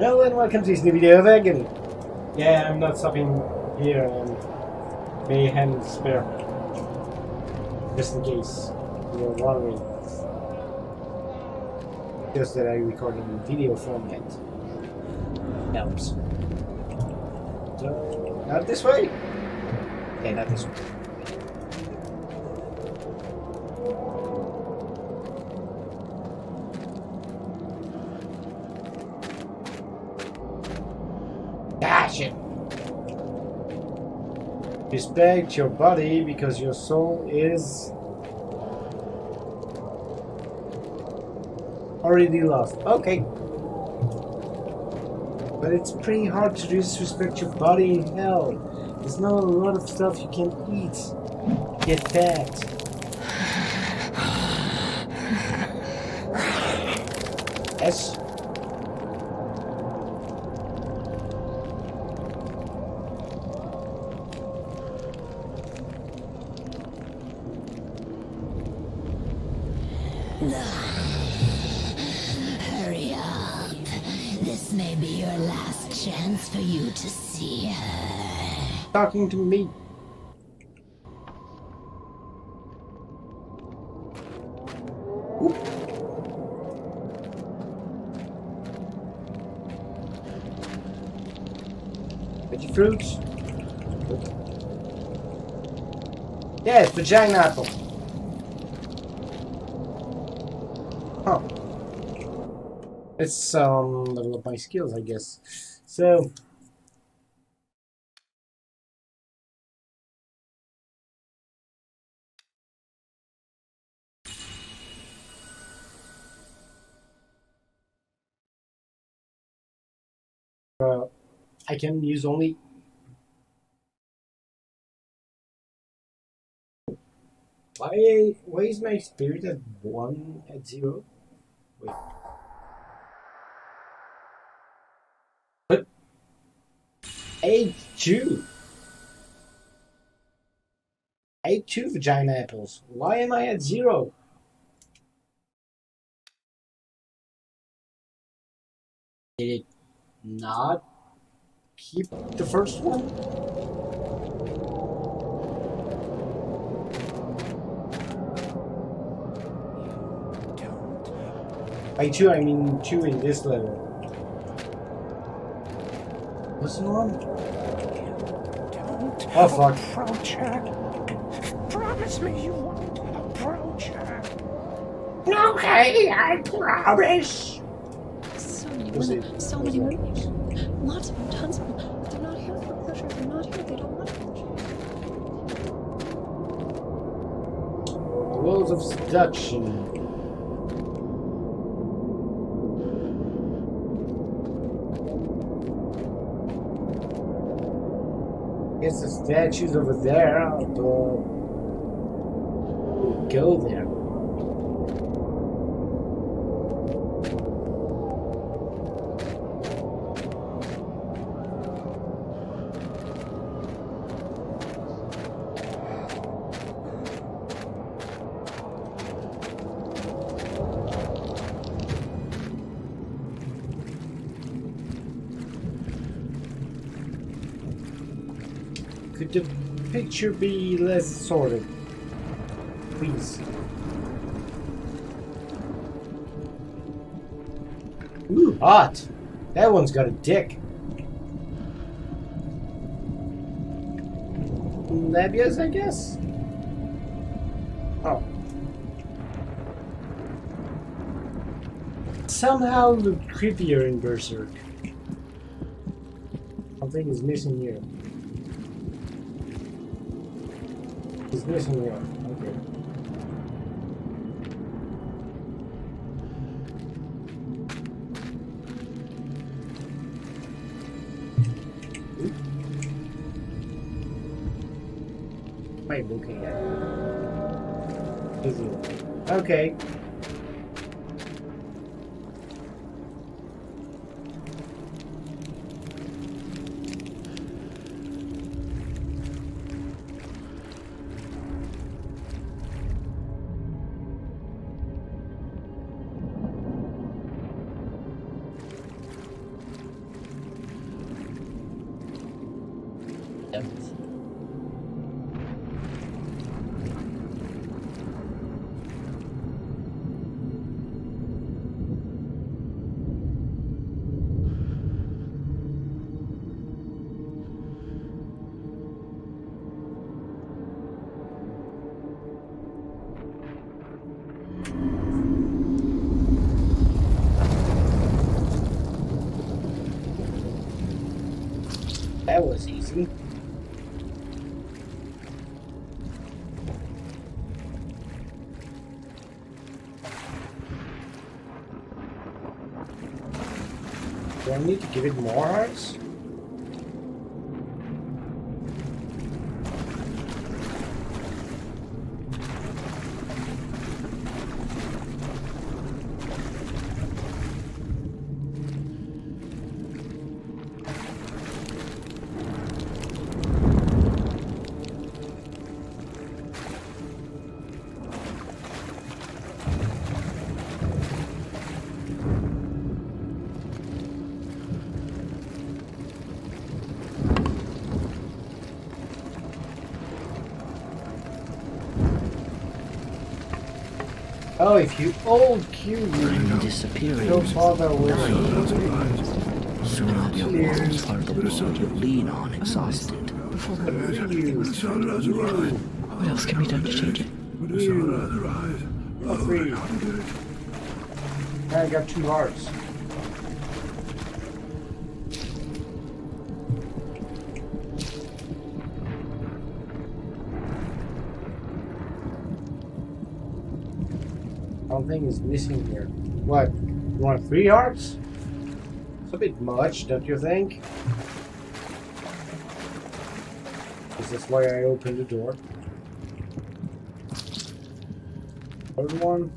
Hello and welcome to this new video of Agony. Yeah, I'm not stopping here and may hand spare. Just in case you're wondering. Just that I recorded in video format. Helps. So, not this way? Okay, not this way. Respect your body because your soul is already lost. Okay. But it's pretty hard to disrespect your body in hell. There's not a lot of stuff you can eat. Get fat. Yes. This may be your last chance for you to see her. Talking to me. Veggie fruits. Yes, vagina apple. It's um level up my skills, I guess. So uh, I can use only why why is my spirit at one at zero? Wait. A2. A2 vagina apples. Why am I at zero? Did it not keep the first one? By two, I mean two in this level. What's wrong? Oh, don't Oh, fuck. approach her. Promise me you won't approach her. Okay, I promise. So many women, so many women. Lots of them, tons of them. But they're not here for pleasure. They're not here. They don't want pleasure. Rules of seduction. Guess the statue's over there, we'll go there. Could the picture be less sorted? Please. Ooh, hot. That one's got a dick. Labias, I guess? Oh. Somehow look creepier in Berserk. Something is missing here. It's missing here. Okay. Oop. What am I looking at? Is it? Okay. I need to give it more hearts? Oh, if you old Q, you disappearing. no father will. Soon I'll be a lost part of the world you lean on, exhausted. What else can be done to change it? I got two hearts. Something is missing here. What? You want three hearts? It's a bit much, don't you think? Is this why I opened the door? Third one.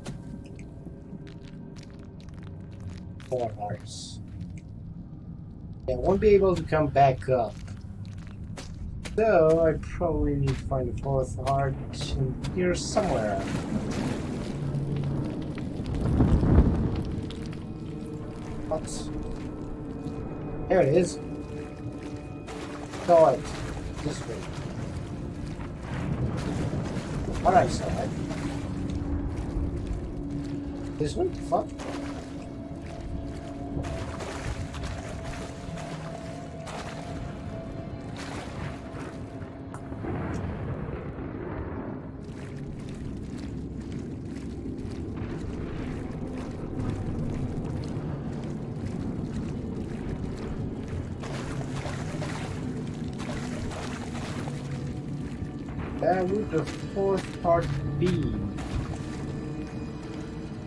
Four hearts. Yeah, I won't be able to come back up. So I probably need to find a fourth heart in here somewhere. What? There it is. Saw it. This way. What I. This one? Fuck. The fourth part be?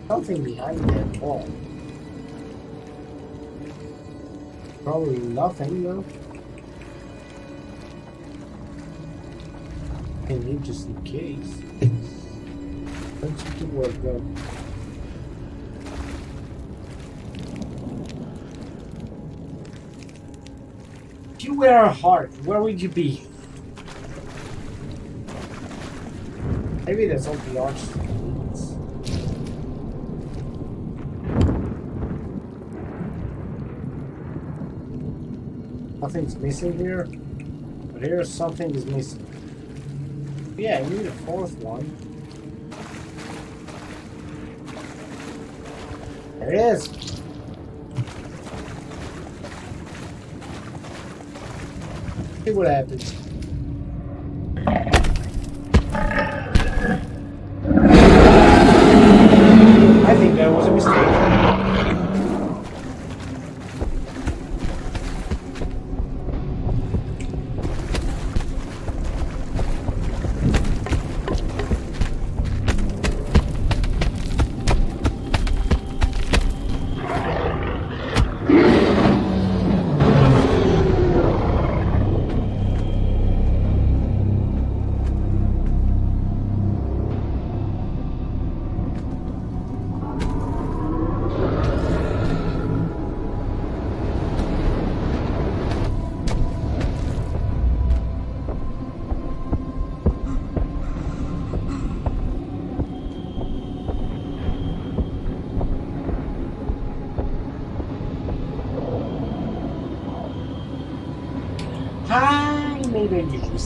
Something behind that wall. Probably nothing though. Can you just in case? Let's work though. If you were a heart, where would you be? Maybe that's all the arch. Nothing's missing here, but here something is missing. Yeah, you need a fourth one. There it is. See what happens.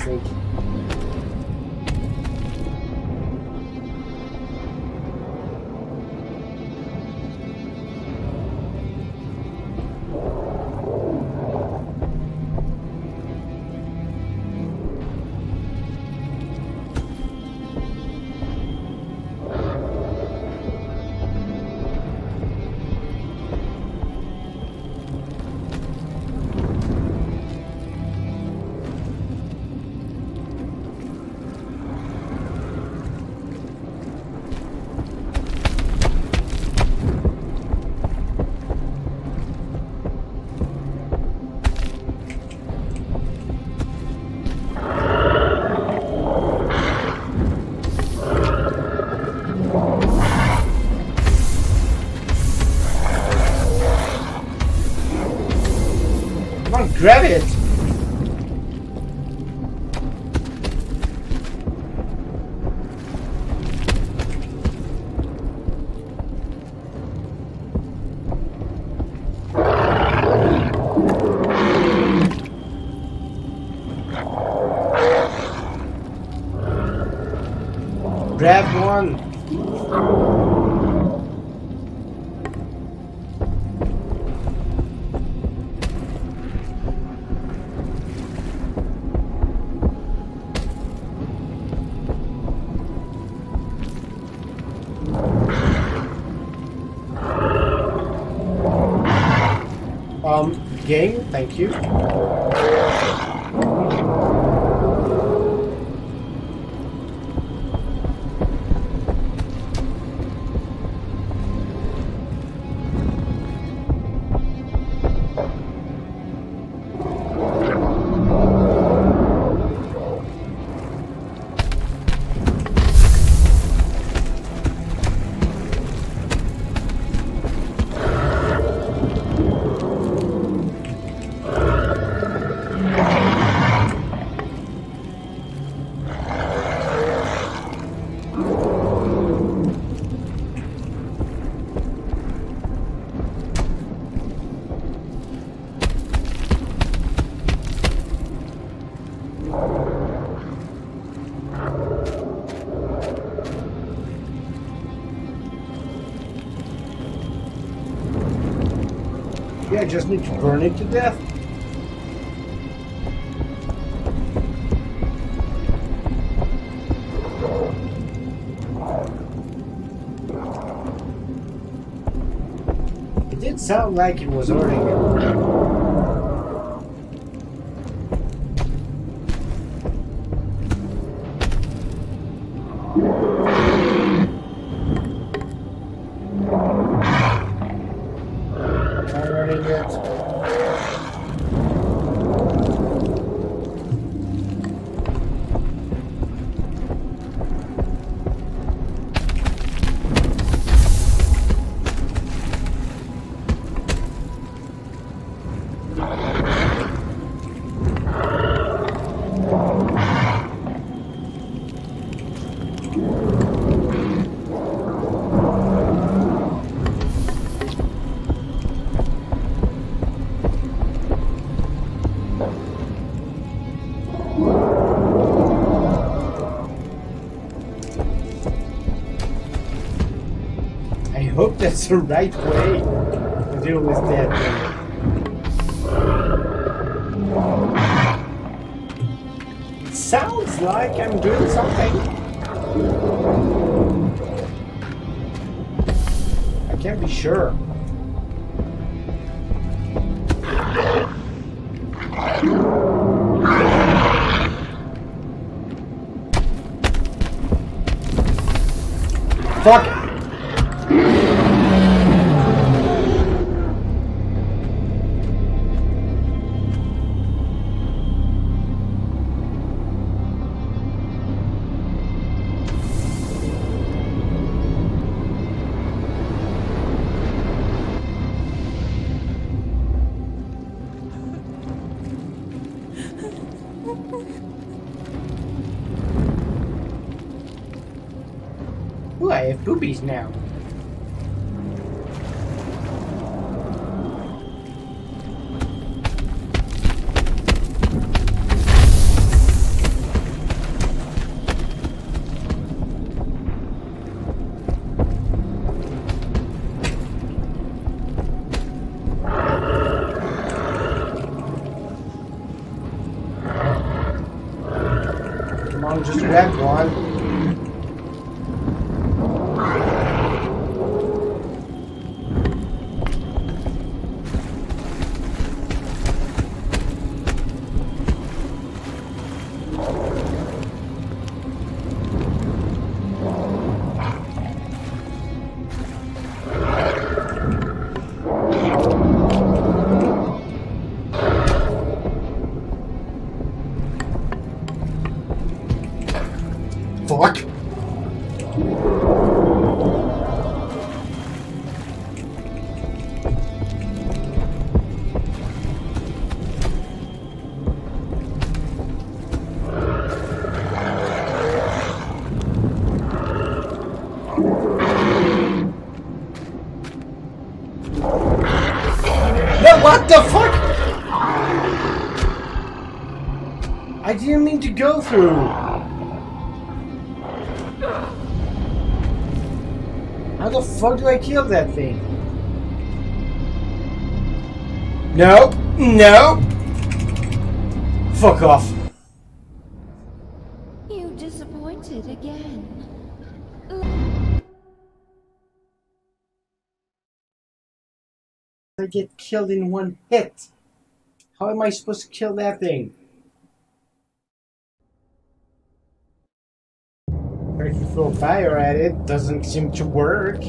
Made a grab it! I just need to burn it to death. It did sound like it was hurting it. That's the right way to deal with that. It sounds like I'm doing something. I can't be sure. Fuck Boobies now. Didn't mean to go through. How the fuck do I kill that thing? No, no. Fuck off. You disappointed again. I get killed in one hit. How am I supposed to kill that thing? Try you throw fire at it, doesn't seem to work.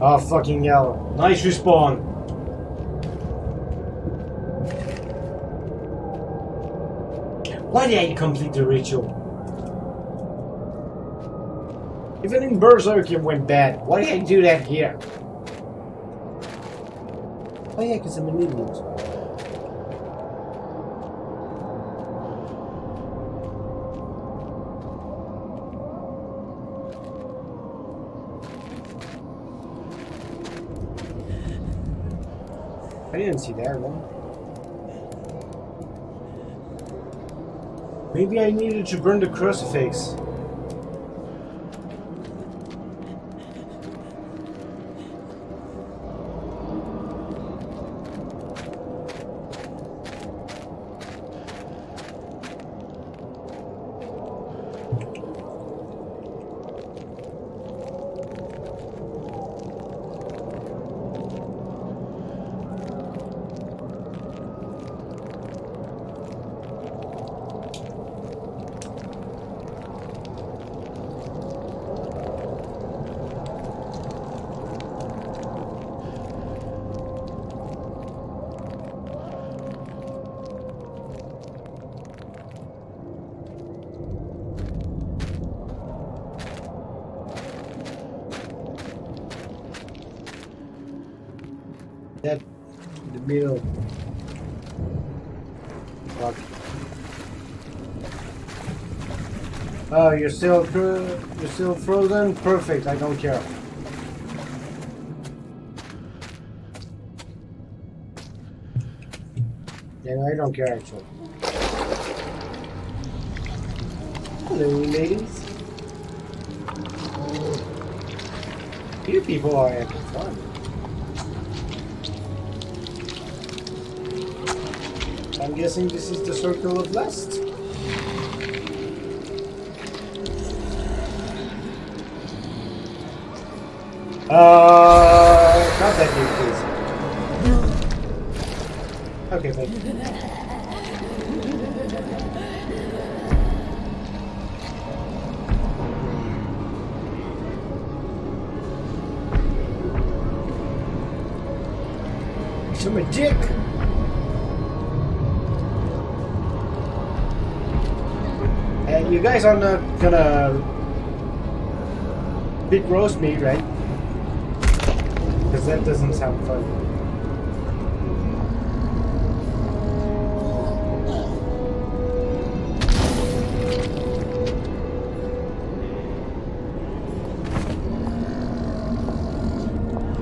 Oh fucking hell. Nice respawn. Why did I complete the ritual? Even in Berserk it went bad. Why did I do that here? Oh yeah, because I'm an idiot. Didn't see that one. Maybe I needed to burn the crucifix. That middle. Fuck. Oh, you're still you're still frozen. Perfect. I don't care. Yeah, I don't care actually. Hello, ladies. You people are having fun. I'm guessing this is the circle of lust. Uh, not that big, please. Okay, thank you. Show my dick. You guys are not gonna big roast me, right? Because that doesn't sound fun.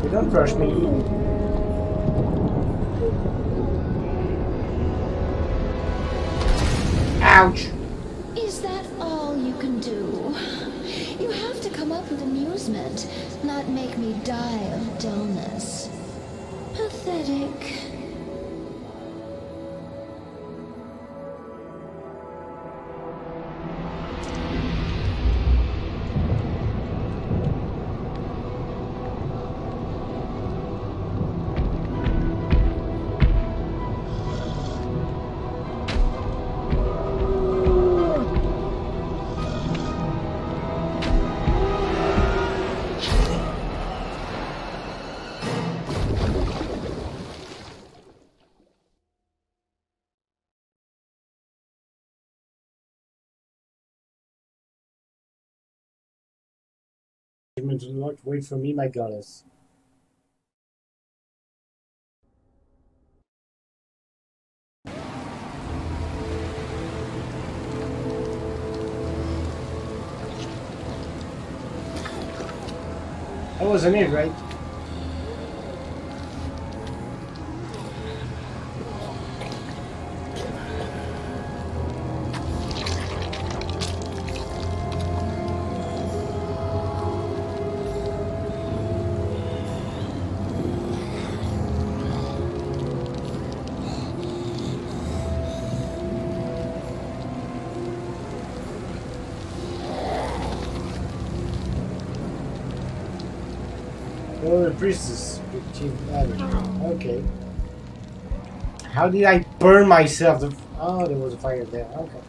You don't crush me. Ouch! Is that all you can do? You have to come up with amusement, not make me die of dullness. Pathetic. Achievement unlocked. Wait for me, my goddess. That wasn't it, right? Priestess. achieved that. Okay. How did I burn myself? Oh, there was a fire there. Okay.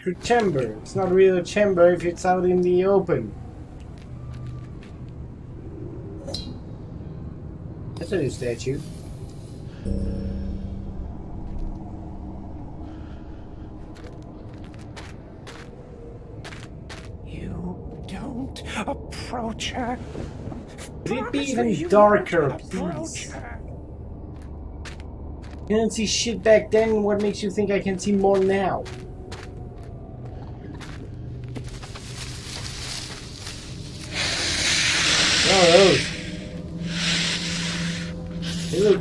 Secret chamber. It's not really a chamber if it's out in the open. That's a new statue. You don't approach her. Could it be even darker, please? didn't see shit back then. What makes you think I can see more now?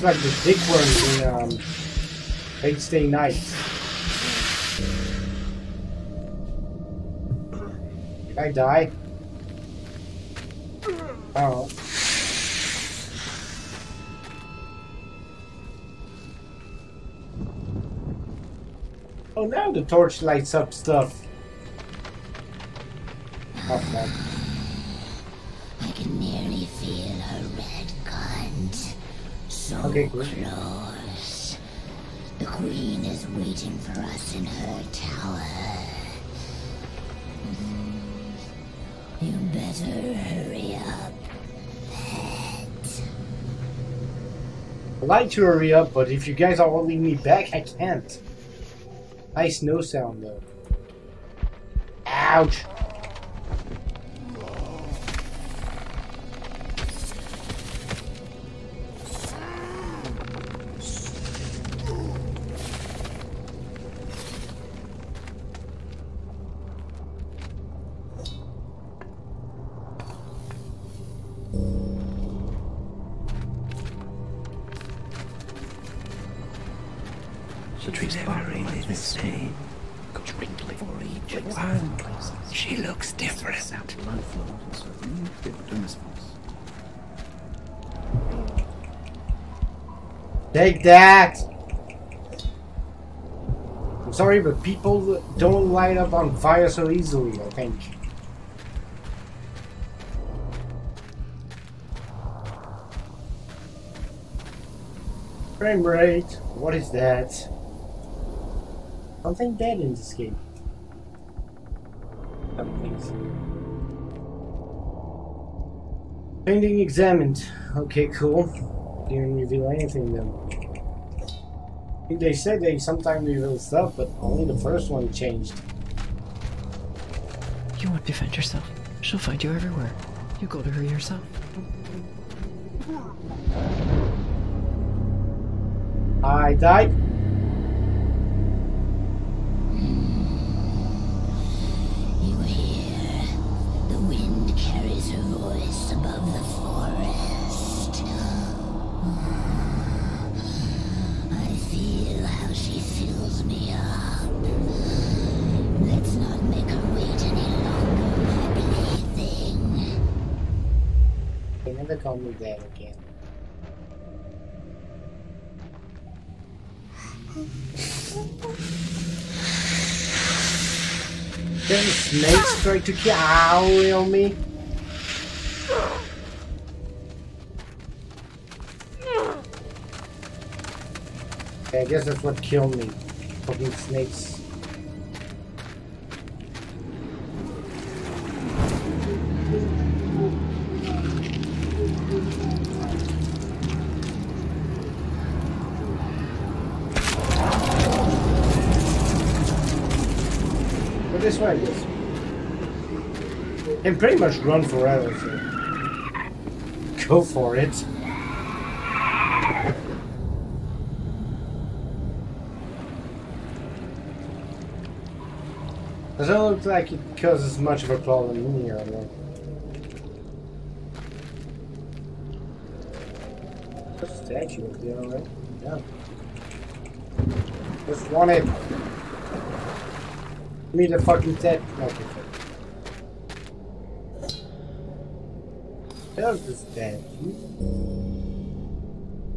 Like the dick worms in um, Fate Stay Night. Did I die? Oh. Oh, now the torch lights up stuff. Okay. The queen is waiting for us in her tower. Mm-hmm. You better hurry up, pet. I'd like to hurry up, but if you guys are holding me back, I can't. Nice no sound, though. Ouch! That! I'm sorry, but people don't light up on fire so easily, I think. Frame rate. What is that? Something dead in this game. Painting examined. Okay, cool. Didn't reveal anything then. I think They said they sometimes reveal stuff, but only the first one changed. You won't defend yourself. She'll find you everywhere. You go to her yourself. I died. You hear? The wind carries her voice above the she fills me up. Let's not make her wait any longer, my plaything. They never call me that again. Then snakes try to kill me. Okay, I guess that's what killed me. Fucking snakes. But this way, yes. And pretty much run forever, so. Go for it. Doesn't look like it causes much of a problem in here, though. A statue up there, alright? Yeah. Just want it. Give me the fucking tat. Okay. There's the statue.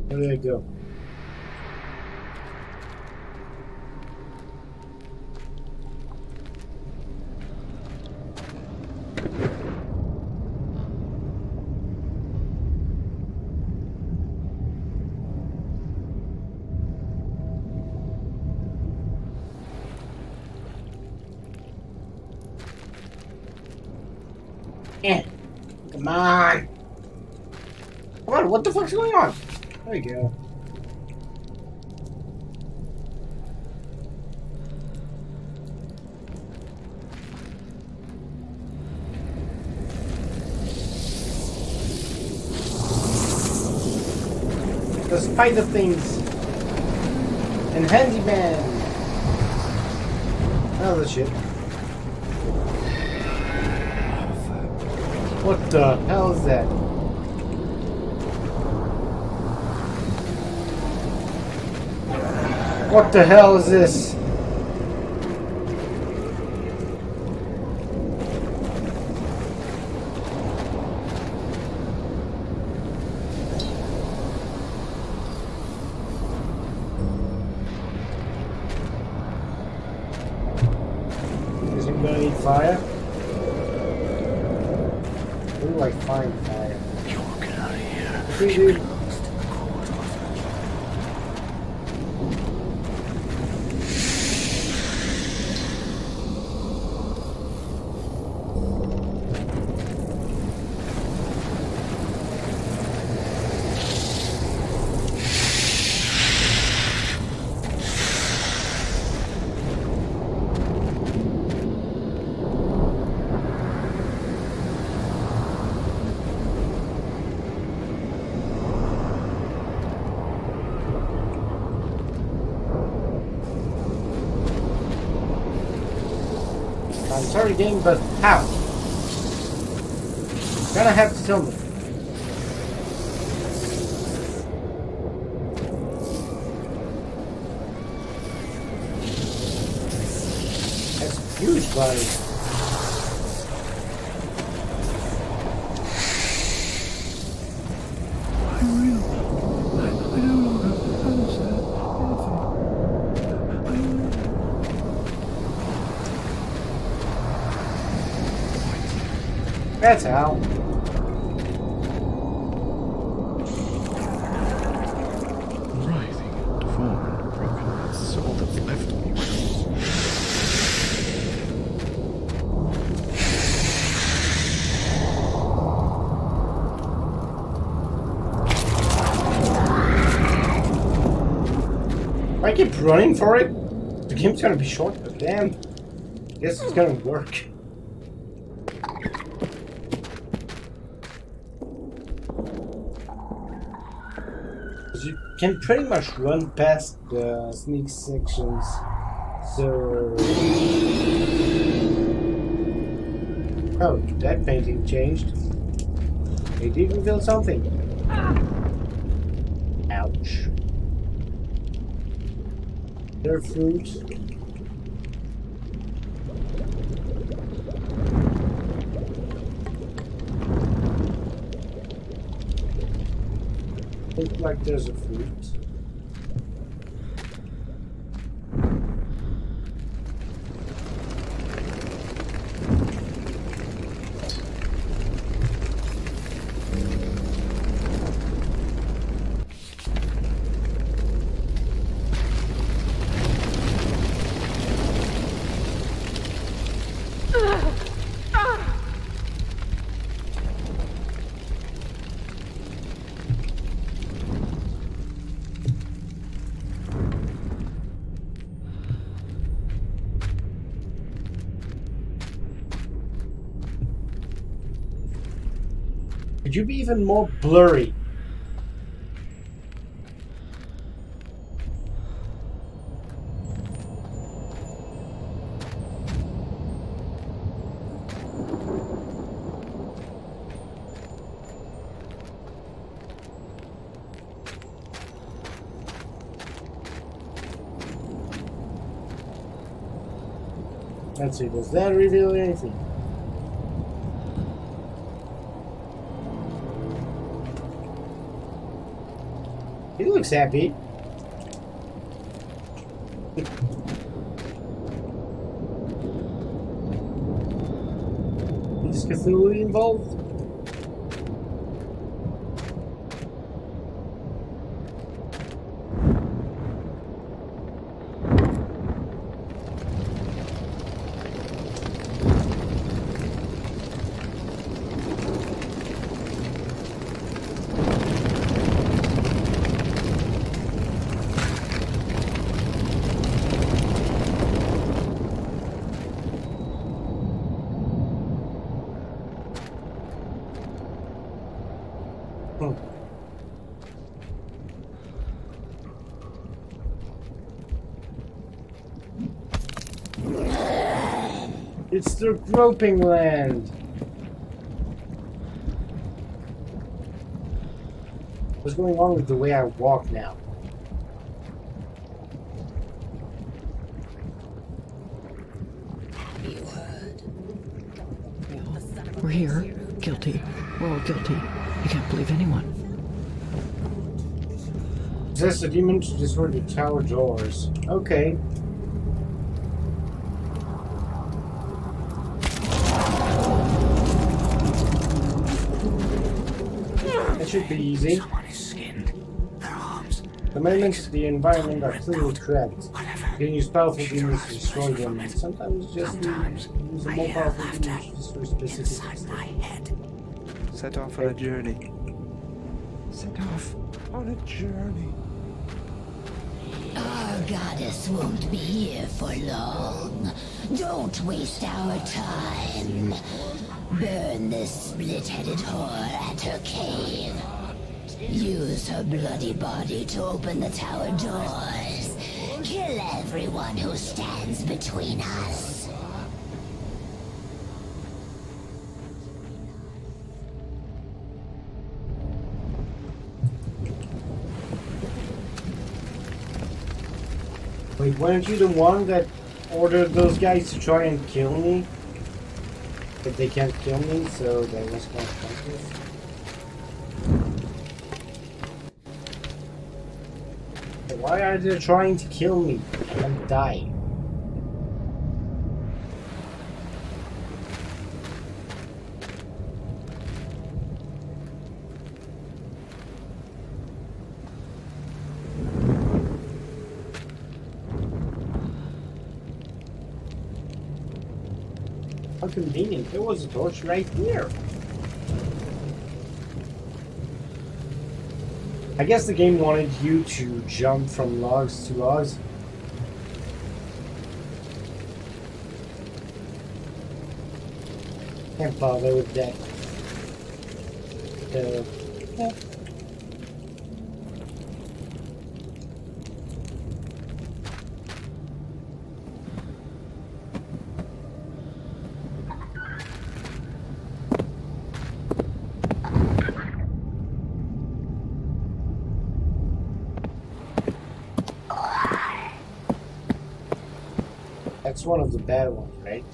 Where did it go? Eh. Come on. Come on, what the fuck's going on? There you go. The spider things. And handyman. Another shit. What the hell is that? What the hell is this? Is it gonna need fire? Where do I find fire? You're get out of here. Okay, dude. I'm sorry, game, but how? Gonna have to tell me. That's huge, buddy. I will. I, I no longer understand anything. I will. That's how. Writhing, deformed, broken. That's all that's left of me. I keep running for it, the game's gonna be short, but damn. Guess it's gonna work. Because you can pretty much run past the sneak sections, so... Oh, that painting changed. It did reveal something. Ouch. Their fruit. Like there's a fruit. Could you be even more blurry? Let's see, does that reveal anything? Looks happy. Is Cthulhu involved? It's the groping land. What's going on with the way I walk now? We're here. Guilty. We're all guilty. You can't believe anyone. Possess a demon to destroy the tower doors. Okay. Should be easy. On his skin, The moments the environment are clearly correct. whatever. You can use powerful demons to destroy them, and sometimes just Sometimes use a I more powerful laughter demons to destroy specific inside my head. Set off on a journey. Set off on a journey. Our goddess won't be here for long. Don't waste our time. Burn this split-headed whore at her cave. Use her bloody body to open the tower doors. Kill everyone who stands between us. Wait, weren't you the one that ordered those guys to try and kill me? But they can't kill me, so they was kind of pointless. Why are they trying to kill me? I'm dying. How convenient. There was a torch right here. I guess the game wanted you to jump from logs to logs. Can't bother with that. Uh, yeah. That's one of the bad ones, right?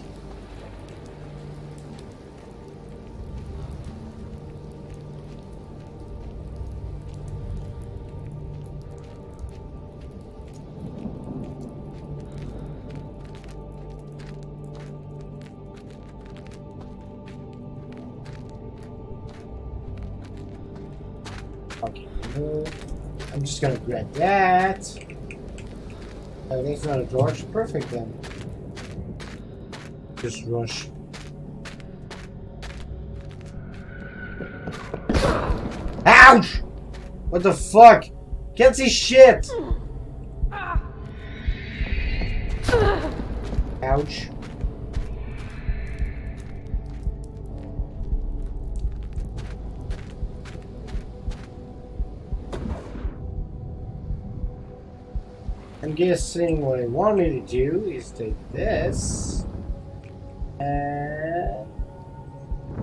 Okay, I'm just gonna grab that. Oh, that's not a torch. Perfect then. Circus Rush. Ouch! What the fuck? Can't see shit! Ouch. I'm guessing what I wanted to do is take this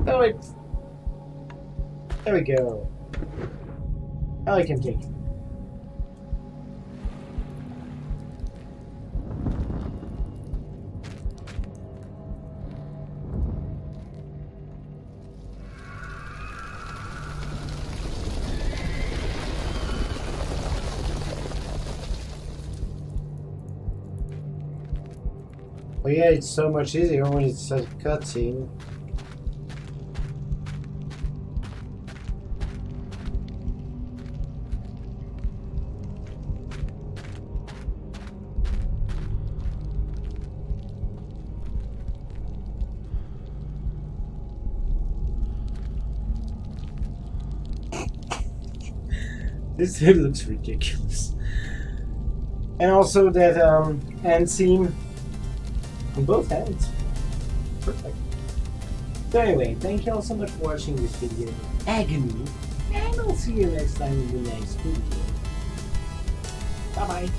oh it there we go. I can take it. Well, yeah, it's so much easier when it's a cutscene. this looks ridiculous. And also that um, end scene both ends. Perfect. So anyway, thank you all so much for watching this video. Agony. And I'll see you next time in the next video. Bye bye.